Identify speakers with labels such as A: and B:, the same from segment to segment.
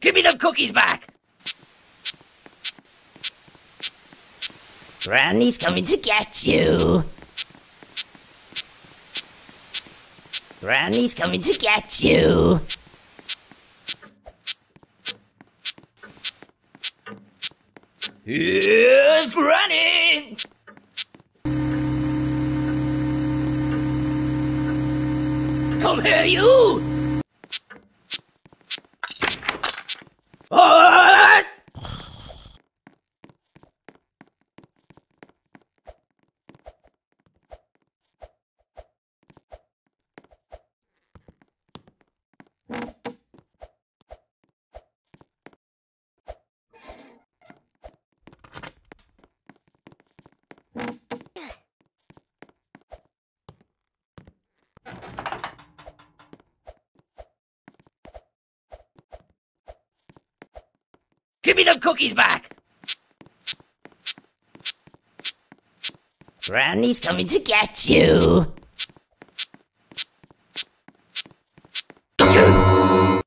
A: Give me them cookies back! Granny's coming to get you. Granny's coming to get you. Here's Granny! Come here, you! Give me them cookies back! Granny's coming to get you. You.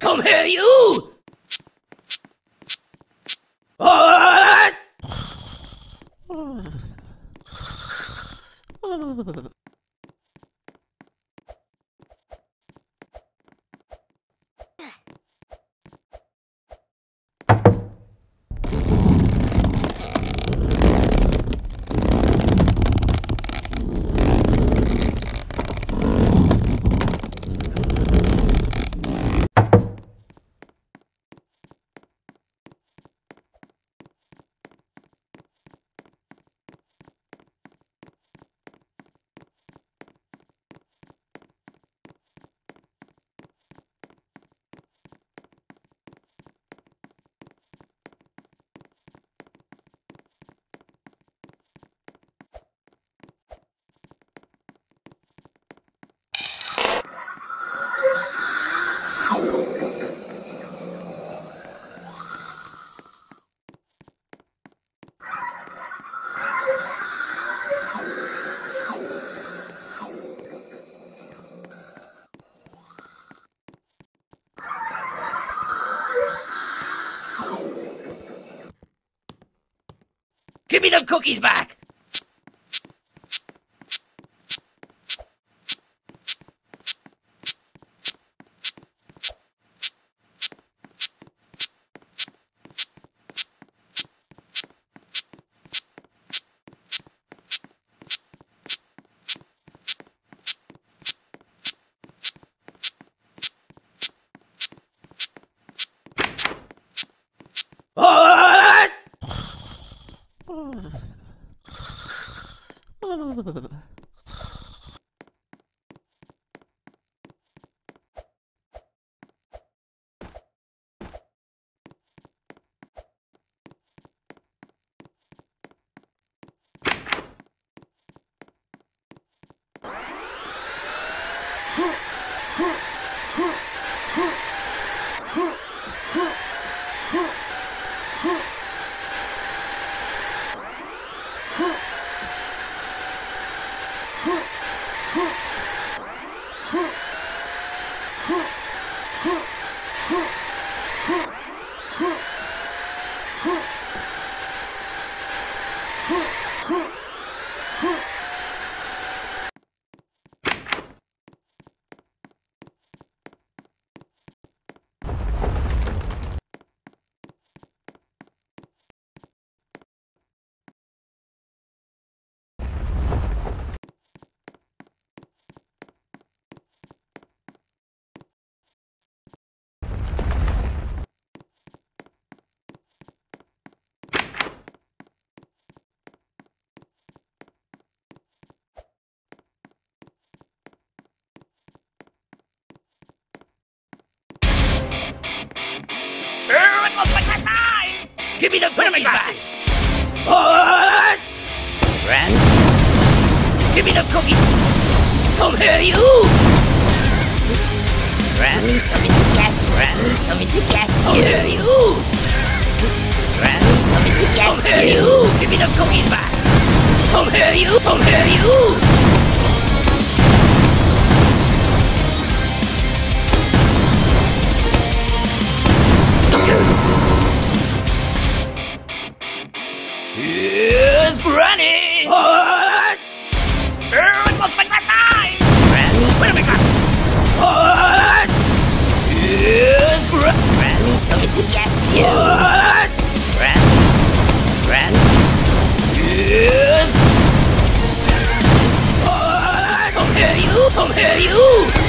A: Come here, you! Give me them cookies back! Huh. Give me the cookies back! Ah! Give me the cookie! Come here, you!
B: Granny's coming to get you. Coming to get
A: Come here, you!
B: Granny's coming to
A: Come
B: get
A: here,
B: you.
A: you! Give me the cookies back! Come here, you! Come here, you!
B: To get you. Granny. Granny.
A: Yes! Come here, you! Come here, you!